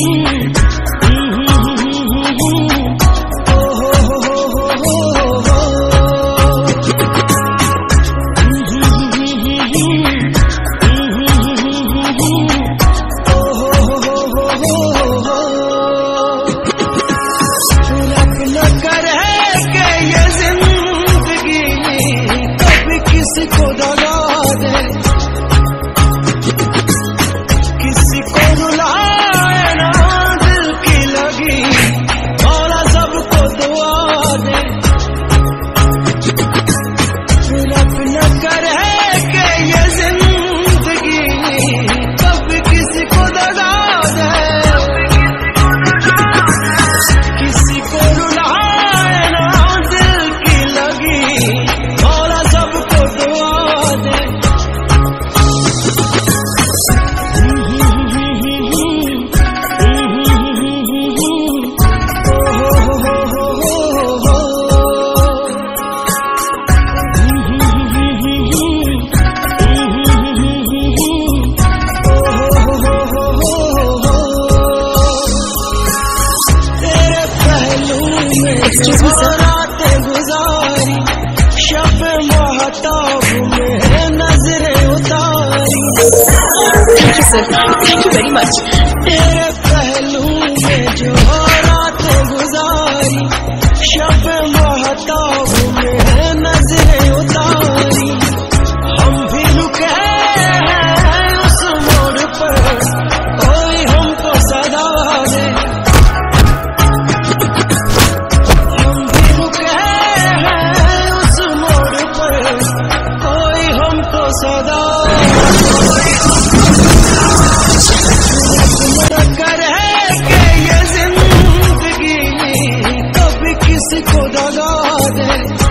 Mm. Excuse me sir Thank you, sir. Thank you very much. roses